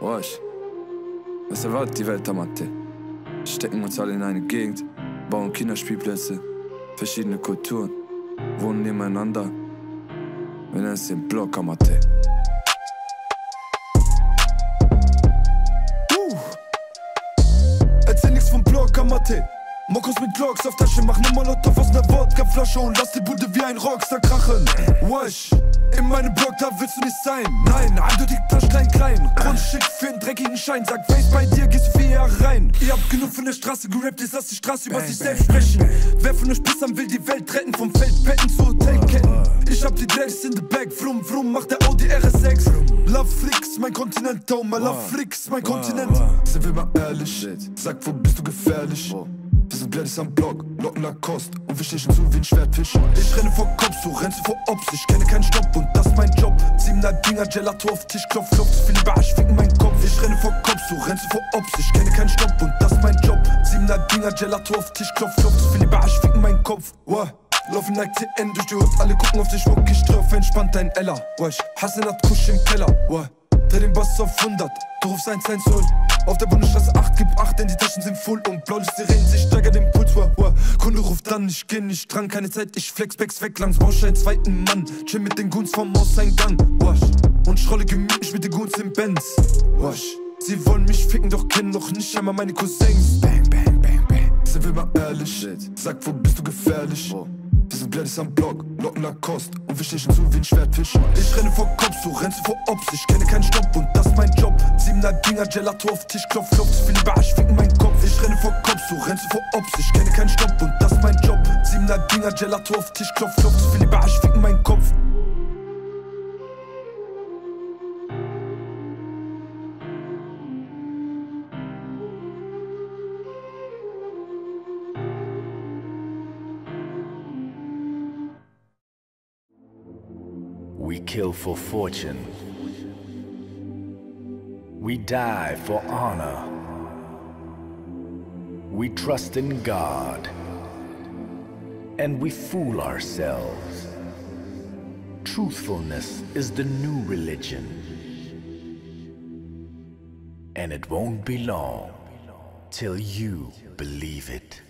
Wasch. Was erwartet die Welt am Mathe? Stecken uns alle in eine Gegend, bauen Kinderspielplätze, verschiedene Kulturen, wohnen nebeneinander. Wir nennen es den Block am Mathe. Uh. Erzähl nix vom Block am. Mokos mit Glocks auf Tasche, mach ne Molotow aus ner Wodkaflasche und lass die Bude wie ein Rockstar krachen. Wasch, in meinem Block, da willst du nicht sein. Nein, eindeutig klein klein. Grundstück für einen dreckigen Schein. Sag, Face bei dir, gehst du Jahre rein. Ihr habt genug von der Straße gerappt, jetzt lass die Straße über sich selbst sprechen. Wer von euch Pissern will die Welt retten, vom Feldbetten zu Hotelketten. Ich hab die Drecks in the bag, vrum vrum, macht der Audi RS6. Love Flix, mein Kontinent, oh my love Flix, mein Kontinent. Sind wir mal ehrlich, sag, wo bist du gefährlich? Wir sind Gladys am Block, Locken Lacoste und wir stechen zu wie ein Schwertfisch. Ich renne vor Cops, du rennst vor Ops, ich kenne keinen Stopp und das ist mein Job. Siebener Dinger, Gelato auf Tisch, klopf, klopf, zu viel Barsch, ficken mein Kopf. Ich renne vor Cops, du rennst vor Ops, ich kenne keinen Stopp und das ist mein Job. Siebener Dinger, Gelato auf Tisch, klopf, klopf, zu viel Barsch, ficken mein Kopf. Wow. Laufen like TN durch die Hut, alle gucken auf den Schmuck, ich drauf, entspannt dein Ella. Wesh, Hasse hat Kusch im Keller. Wow. Dreh den Bass auf 100, du rufst 110 Auf der Bundesstraße 8, gib 8, denn die Taschen sind voll Und blaues Sirenen, ich steigere den Puls, wow, wow. Kunde ruft dann, ich geh nicht dran, keine Zeit, ich flex Bags weg, langs brauch einen zweiten Mann. Chill mit den Goons vom Hauseingang, wasch. Und schrolle gemütlich mit den Goons im Benz, wasch. Sie wollen mich ficken, doch kennen noch nicht einmal meine Cousins. Bang, bang, bang, bang. Sind wir mal ehrlich, sag, wo bist du gefährlich? Wir sind Gladys am Block, Locken Lacoste und wir stechen zu wie ein Schwertfisch. Ich renne vor Cops, du rennst vor Ops, ich kenne keinen Stopp und das ist mein Job. Siebener Dinger, Gelato auf Tisch, klopf, klopf, zu viel Barsch, ficken mein Kopf. Ich renne vor Cops, du rennst vor Ops, ich kenne keinen Stopp und das ist mein Job. Siebener Dinger, Gelato auf Tisch, klopf, klopf, zu viel Barsch, ficken mein Kopf. We kill for fortune. We die for honor. We trust in God. And we fool ourselves. Truthfulness is the new religion. And it won't be long till you believe it.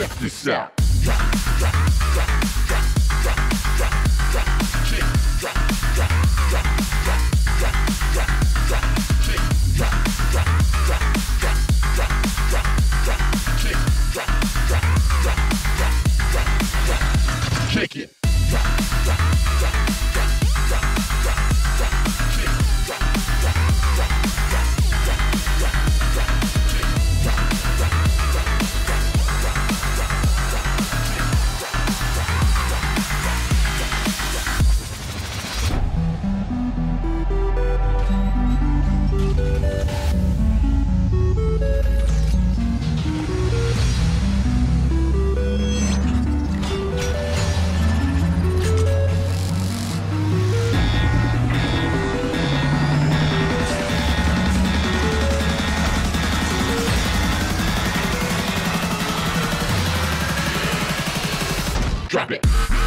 Check this out. Kick it. Drop it.